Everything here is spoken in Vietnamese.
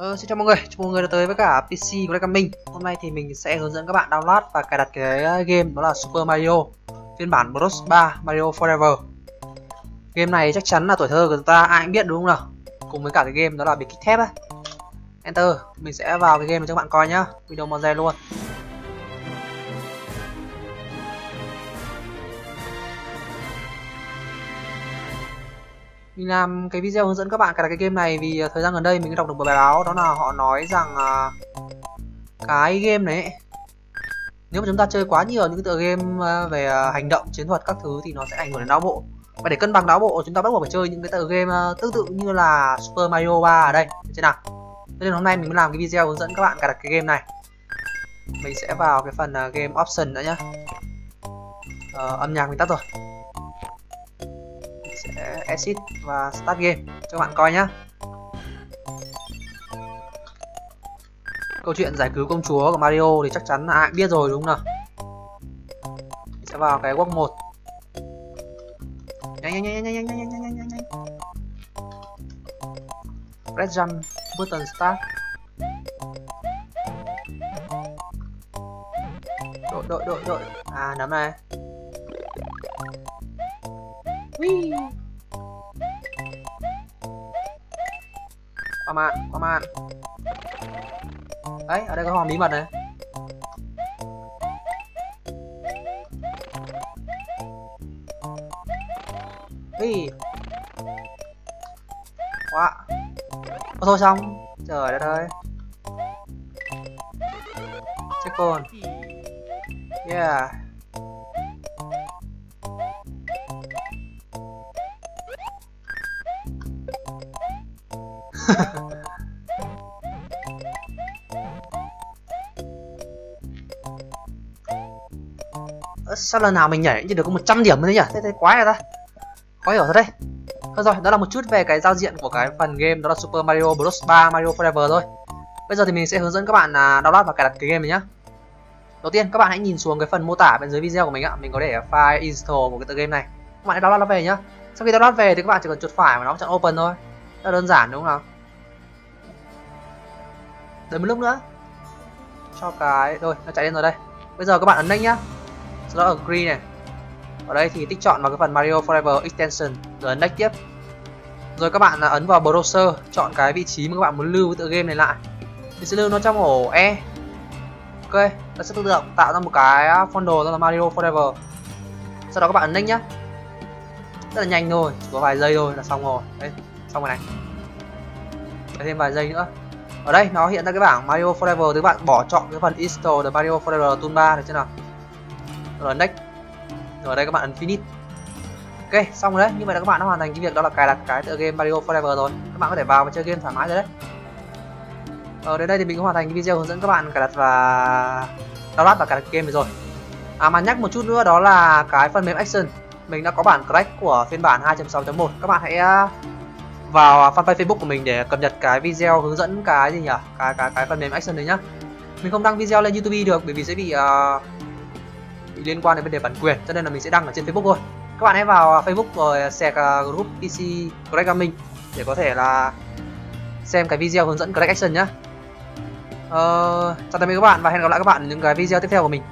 Ờ, xin chào mọi người, chào mọi người đã tới với cả PC của Gaming Hôm nay thì mình sẽ hướng dẫn các bạn download và cài đặt cái ờ, game đó là Super Mario Phiên bản Bros 3 Mario Forever. Game này chắc chắn là tuổi thơ của chúng ta ai cũng biết đúng không nào? Cùng với cả cái game đó là biệt kích thép á. Enter, mình sẽ vào cái game cho các bạn coi nhá. Video một luôn. Mình làm cái video hướng dẫn các bạn cài đặt cái game này vì à, thời gian gần đây mình đọc được một bài báo đó là họ nói rằng uh, cái game này nếu mà chúng ta chơi quá nhiều những tựa game à, về hành động chiến thuật các thứ thì nó sẽ ảnh hưởng đến não bộ. Và để cân bằng não bộ chúng ta bắt buộc phải chơi những cái tựa game tương tự như là Super Mario 3 ở đây. Thế nào? Nên hôm nay mình mới làm cái video hướng dẫn các bạn cài đặt cái game này. Mình sẽ vào cái phần game option đã nhá. Uh, âm nhạc mình tắt rồi sẽ exit và start game. Cho các bạn coi nhá. Câu chuyện giải cứu công chúa của Mario thì chắc chắn là ai cũng biết rồi, đúng không nào? Mình sẽ vào cái quốc 1 nhanh nhanh nhanh nhanh nhanh nhanh nhanh nhanh nhanh nhanh. Press jump button start. Đội đội đội đội. À nấm này. Whee. Qua mạn, qua mạn Đấy, ở đây có hòm bí mật này. Whee. Quá. Ồ, thôi xong. Trời đất ơi. Chết on Yeah. Sao lần nào mình nhảy chỉ được có 100 điểm mới nhỉ? Thế thế quá rồi ta. Khó hiểu thật đấy. Thôi rồi, đó là một chút về cái giao diện của cái phần game đó là Super Mario Bros 3 Mario Forever thôi. Bây giờ thì mình sẽ hướng dẫn các bạn là download và cài đặt cái game này nhá. Đầu tiên các bạn hãy nhìn xuống cái phần mô tả bên dưới video của mình ạ. Mình có để file install của cái tựa game này. Các bạn hãy download nó về nhá. Sau khi download về thì các bạn chỉ cần chuột phải và nó chọn open thôi. Rất là đơn giản đúng không nào? Đợi một lúc nữa. Cho cái rồi nó chạy lên rồi đây. Bây giờ các bạn ấn nhanh nhá. Sau đó ở green này. Ở đây thì tích chọn vào cái phần Mario Forever Extension, rồi ấn next tiếp. Rồi các bạn à, ấn vào browser, chọn cái vị trí mà các bạn muốn lưu tựa game này lại. Thì sẽ lưu nó trong ổ E. Ok, nó sẽ tự động tạo ra một cái folder đó là Mario Forever. Sau đó các bạn ấn next nhá. Rất là nhanh thôi, chỉ có vài giây thôi là xong rồi. Đấy, xong rồi này. Để thêm vài giây nữa ở đây, nó hiện ra cái bảng Mario Forever thì các bạn bỏ chọn cái phần install the Mario Forever toolbar được chưa nào? Rồi next. Rồi đây các bạn ấn finish ok, xong rồi đấy, như vậy là các bạn đã hoàn thành cái việc đó là cài đặt cái tựa game Mario Forever rồi. Các bạn có thể vào và chơi game thoải mái rồi đấy. Ở đến đây thì mình cũng hoàn thành cái video hướng dẫn các bạn cài đặt và download và cài đặt game rồi. À mà nhắc một chút nữa đó là cái phần mềm action. Mình đã có bản crack của phiên bản 2.6.1 các bạn hãy à, vào fanpage Facebook của mình để cập nhật cái video hướng dẫn cái gì nhỉ? Cái cái cái phần mềm action đấy nhá. Mình không đăng video lên YouTube được bởi vì sẽ bị uh, bị liên quan đến vấn đề bản quyền cho nên là mình sẽ đăng ở trên Facebook thôi. Các bạn hãy vào Facebook rồi share uh, ờ, group PC Crack Gaming để có thể là xem cái video hướng dẫn Crack Action nhá. Ờ, chào tạm biệt các bạn và hẹn gặp lại các bạn ở những cái video tiếp theo của mình.